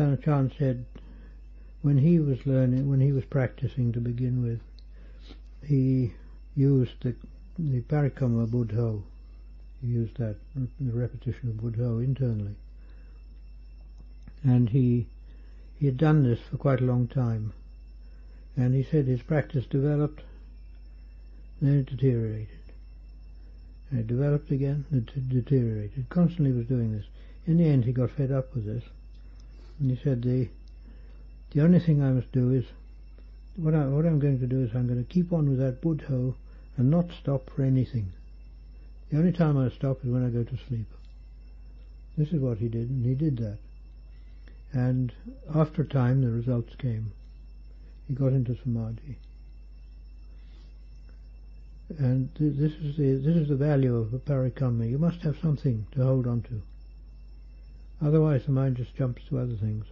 Chan said when he was learning, when he was practicing to begin with, he used the, the Parikamma Buddho. He used that, the repetition of Buddho internally. And he, he had done this for quite a long time. And he said his practice developed, then it deteriorated. And it developed again, it deteriorated. Constantly was doing this. In the end, he got fed up with this. And he said, the, the only thing I must do is, what, I, what I'm going to do is I'm going to keep on with that Buddho and not stop for anything. The only time I stop is when I go to sleep. This is what he did, and he did that. And after time, the results came. He got into samadhi. And th- this is the this is the value of a parikamma. You must have something to hold on to. Otherwise, the mind just jumps to other things.